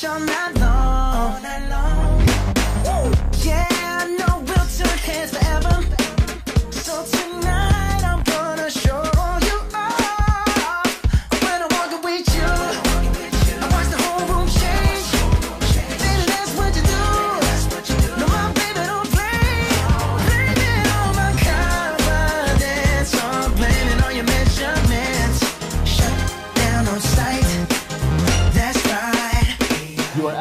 touch all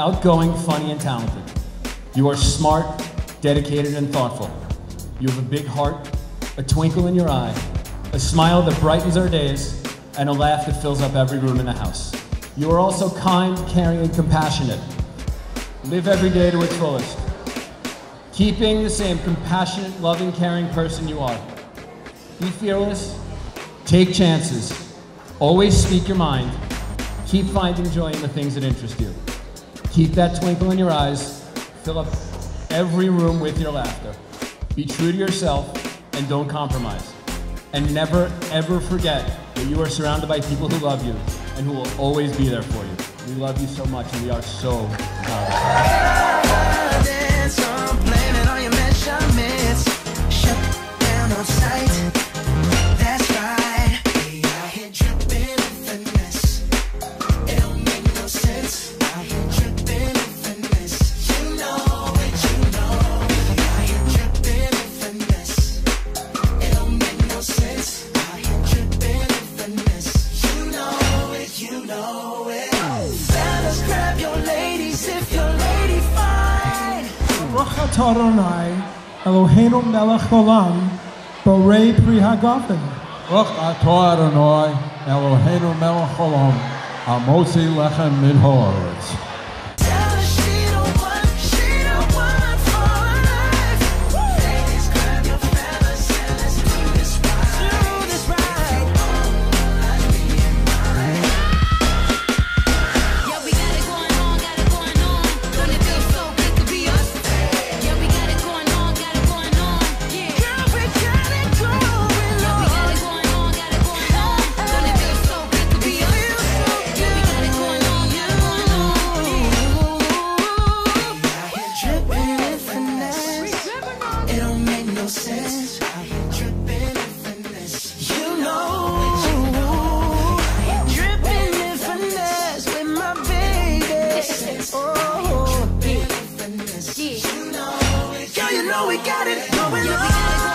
outgoing, funny, and talented. You are smart, dedicated, and thoughtful. You have a big heart, a twinkle in your eye, a smile that brightens our days, and a laugh that fills up every room in the house. You are also kind, caring, and compassionate. Live every day to its fullest. Keep being the same compassionate, loving, caring person you are. Be fearless, take chances, always speak your mind, keep finding joy in the things that interest you. Keep that twinkle in your eyes. Fill up every room with your laughter. Be true to yourself and don't compromise. And never, ever forget that you are surrounded by people who love you and who will always be there for you. We love you so much and we are so proud Adonai, Eloheinu melech olam, borei pri hagafen. Baruch atah Adonai, Eloheinu melech olam, hamotzi lechem min haaretz. Sense. Out here dripping in finesse. You know. Dripping in finesse with my baby. Oh, dripping in finesse. You know it. Girl, you know we got it going on.